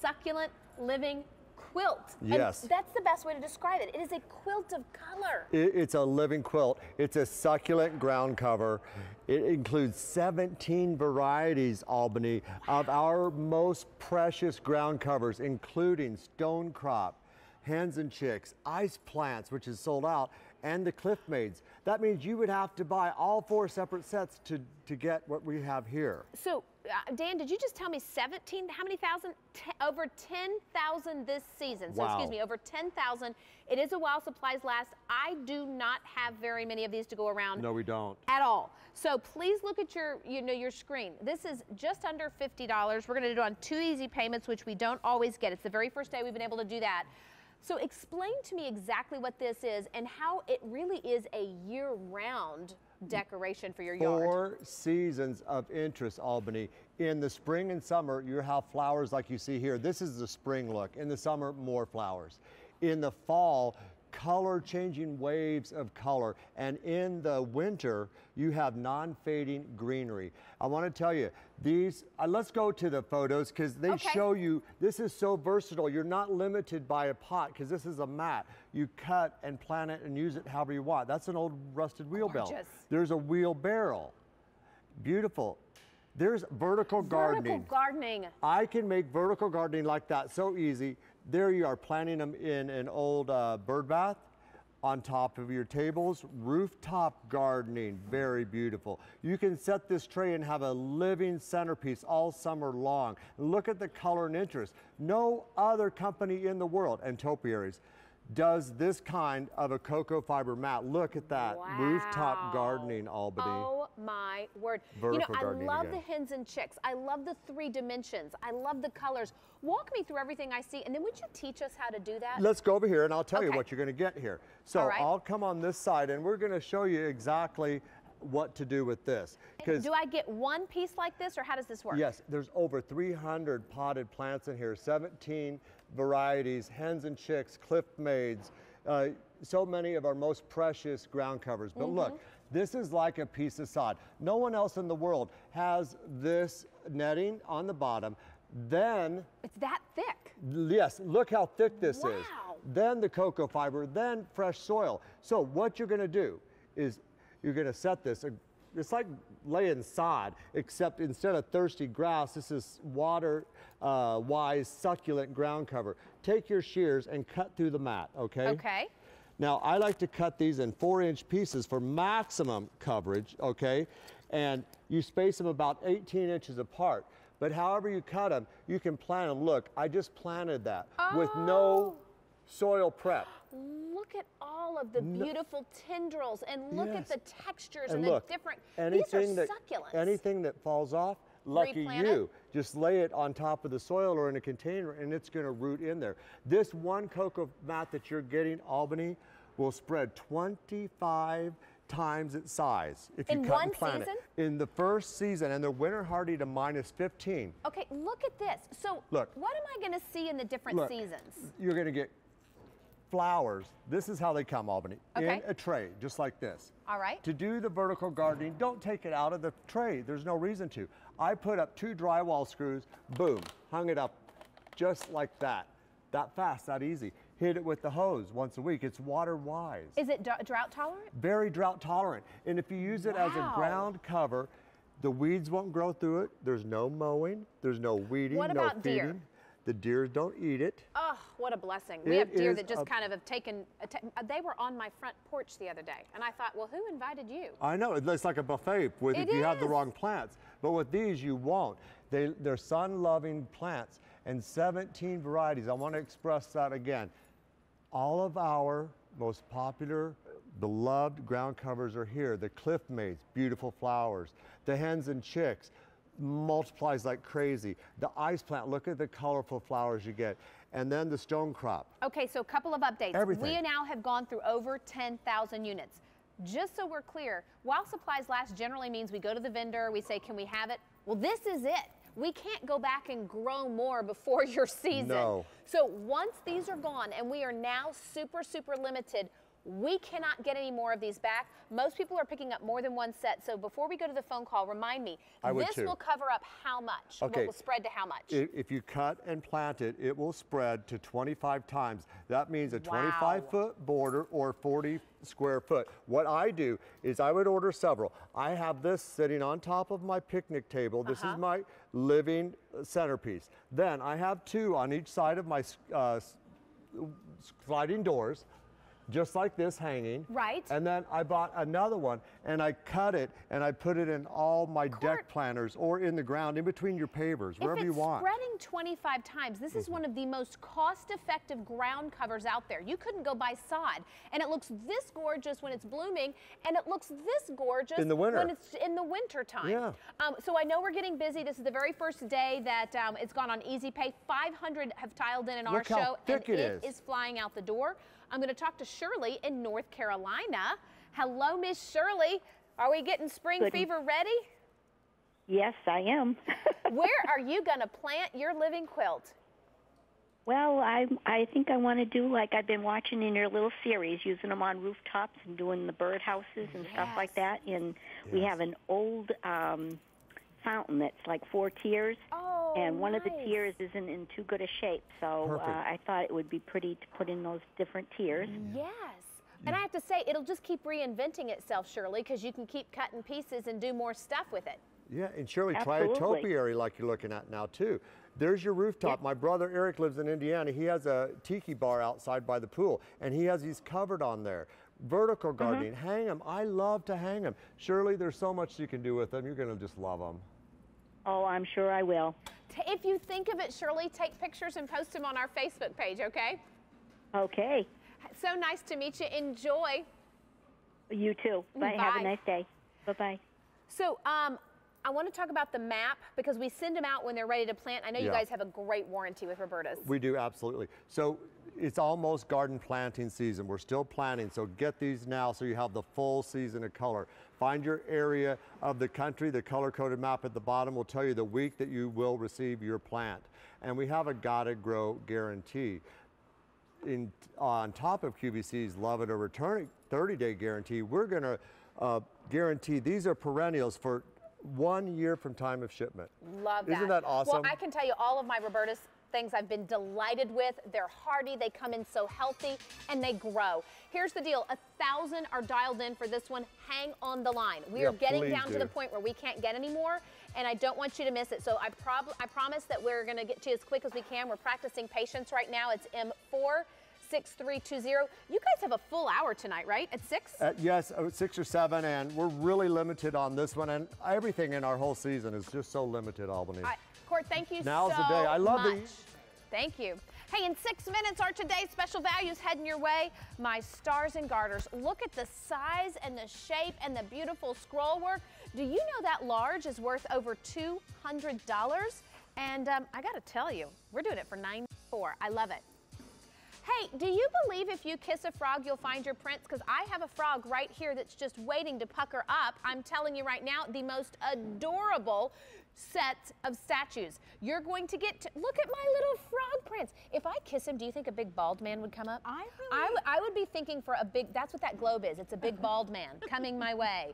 succulent living quilt. Yes. And that's the best way to describe it. It is a quilt of color. It, it's a living quilt. It's a succulent ground cover. It includes 17 varieties, Albany, of our most precious ground covers, including stone crop, hens and chicks, ice plants, which is sold out, and the cliff maids. That means you would have to buy all four separate sets to, to get what we have here. So, uh, Dan, did you just tell me 17, how many thousand? Ten, over 10,000 this season. So, Wow. excuse me, over 10,000. It is a while supplies last. I do not have very many of these to go around. No, we don't. At all. So please look at your, you know, your screen. This is just under $50. We're going to do it on two easy payments, which we don't always get. It's the very first day we've been able to do that. So explain to me exactly what this is and how it really is a year-round decoration for your yard. Four seasons of interest, Albany. In the spring and summer, you have flowers like you see here. This is the spring look. In the summer, more flowers. In the fall, color changing waves of color. And in the winter, you have non-fading greenery. I want to tell you, these, uh, let's go to the photos because they Okay. show you, this is so versatile. You're not limited by a pot because this is a mat. You cut and plant it and use it however you want. That's an old rusted wheel bell. There's a wheelbarrow. Beautiful. There's vertical gardening. Vertical gardening. I can make vertical gardening like that so easy. There you are planting them in an old uh, bird bath on top of your tables. Rooftop gardening, very beautiful. You can set this tray and have a living centerpiece all summer long. Look at the color and interest. No other company in the world, and topiaries, does this kind of a coco fiber mat. Look at that. Rooftop gardening, Albany. Oh my word. Vertical you know, I love again. the hens and chicks. I love the three dimensions. I love the colors. Walk me through everything I see, and then would you teach us how to do that? Let's go over here and I'll tell you what you're going to get here. So right. I'll come on this side and we're going to show you exactly what to do with this. Because Do I get one piece like this, or how does this work? yes, there's over 300 potted plants in here, 17 varieties, hens and chicks, cliff maids, uh, so many of our most precious ground covers. But Mm-hmm. look, this is like a piece of sod. No one else in the world has this netting on the bottom. Then It's that thick. Yes, look how thick this is. Wow. Then the coco fiber, then fresh soil. So what you're gonna do is you're gonna set this, it's like laying sod, except instead of thirsty grass, this is water uh, wise succulent ground cover. Take your shears and cut through the mat, okay? Okay. Now, I like to cut these in four inch pieces for maximum coverage, okay? And you space them about 18 inches apart. But however you cut them, you can plant them. Look, I just planted that with Oh. no soil prep. Look at all of the beautiful tendrils, and look at the textures And and, look, the different. anything these are that succulents. anything that falls off, lucky Replant you. it? Just lay it on top of the soil or in a container, and it's going to root in there. This one coco mat that you're getting, Albany, will spread 25 times its size if you In cut one and plant season? it. In the first season, and they're winter hardy to minus 15. Okay, look at this. So, Look. what am I going to see in the different Look, seasons? You're going to get flowers. This is how they come, Albany, Okay. in a tray, just like this. All right. To do the vertical gardening, don't take it out of the tray. There's no reason to. I put up two drywall screws, boom, hung it up just like that. That fast, that easy. Hit it with the hose once a week. It's water wise. Is it drought tolerant? Very drought tolerant. And if you use it as a ground cover, the weeds won't grow through it. There's no mowing. There's no weeding, What no about deer? The deer don't eat it. Oh, what a blessing. We It have deer that just kind of have taken, uh, they were on my front porch the other day. And I thought, well, who invited you? I know, it's like a buffet with It if you have the wrong plants. But with these, you won't. They, they're sun-loving plants and 17 varieties. I want to express that again. All of our most popular, beloved ground covers are here. The cliff maids, beautiful flowers. The hens and chicks, multiplies like crazy. The ice plant, look at the colorful flowers you get. And then the stone crop. Okay, so a couple of updates. Everything. We now have gone through over 10,000 units. Just so we're clear, while supplies last generally means we go to the vendor, we say, can we have it? Well, this is it. We can't go back and grow more before your season. No. So once these are gone and we are now super, super limited, We cannot get any more of these back. Most people are picking up more than one set. So before we go to the phone call, remind me, I this will cover up how much? Okay. What will spread to how much? If you cut and plant it, it will spread to 25 times. That means a 25 Wow. foot border or 40 square foot. What I do is I would order several. I have this sitting on top of my picnic table. This Uh-huh. is my living centerpiece. Then I have two on each side of my uh, sliding doors, just like this hanging. Right. And then I bought another one and I cut it and I put it in all my Court- deck planters or in the ground, in between your pavers, If wherever you want. spreading 25 times, this is one of the most cost-effective ground covers out there. You couldn't go buy sod, and it looks this gorgeous when it's blooming, and it looks this gorgeous In the winter. when it's in the winter time. Yeah. Um, so I know we're getting busy. This is the very first day that um, it's gone on Easy Pay. 500 have tiled in in our Look how show, and it it is. is flying out the door. I'm going to talk to Shirley in North Carolina. Hello, Miss Shirley. Are we getting spring Good. fever ready? Yes, I am. Where are you going to plant your living quilt? well, I I think I want to do like I've been watching in your little series, using them on rooftops and doing the birdhouses and stuff like that. And we have an old um, fountain that's like four tiers, Oh, and one of the tiers isn't in too good a shape. So uh, I thought it would be pretty to put in those different tiers. Yes. And I have to say, it'll just keep reinventing itself, Shirley, because you can keep cutting pieces and do more stuff with it. Yeah, and Shirley, try a topiary like you're looking at now too. There's your rooftop. My brother Eric lives in Indiana. He has a tiki bar outside by the pool, and he has these covered on there. Vertical Mm-hmm. gardening, hang them. I love to hang them. Shirley, there's so much you can do with them. You're gonna just love them. Oh, I'm sure I will. If you think of it, Shirley, take pictures and post them on our Facebook page, okay? Okay. So nice to meet you. Enjoy. You too. Bye. Have a nice day. Bye bye. So, um, I want to talk about the map because we send them out when they're ready to plant. I know you guys have a great warranty with Roberta's. We do absolutely. So it's almost garden planting season. We're still planting, so get these now so you have the full season of color. Find your area of the country. The color coded map at the bottom will tell you the week that you will receive your plant. And we have a gotta grow guarantee. In, on top of QVC's love it or return it 30 day guarantee, we're going to uh, guarantee these are perennials for one year from time of shipment. Love that. Isn't that awesome? Well, I can tell you all of my Roberta's things I've been delighted with. They're hardy, they come in so healthy, and they grow. Here's the deal: a thousand are dialed in for this one. Hang on the line. We Yeah, are getting down to the point where we can't get any more. And I don't want you to miss it. So I, prob- I promise that we're going to get to you as quick as we can. We're practicing patience right now. It's M4 6320. You guys have a full hour tonight, right? At 6? Uh, yes, uh, six or seven, and we're really limited on this one, and everything in our whole season is just so limited, Albany. I, Court, thank you Now's so the day. I love much. these. Thank you. Hey, in six minutes are today's special values heading your way. My stars and garters. Look at the size and the shape and the beautiful scroll work. Do you know that large is worth over $200? And um, I got to tell you, we're doing it for 94. I love it. Hey, do you believe if you kiss a frog, you'll find your prince? Because I have a frog right here that's just waiting to pucker up. I'm telling you right now, the most adorable set of statues. You're going to get to look at my little frog prince. If I kiss him, do you think a big bald man would come up? I I, really- w- I would be thinking for a big, that's what that globe is. It's a big bald man coming my way.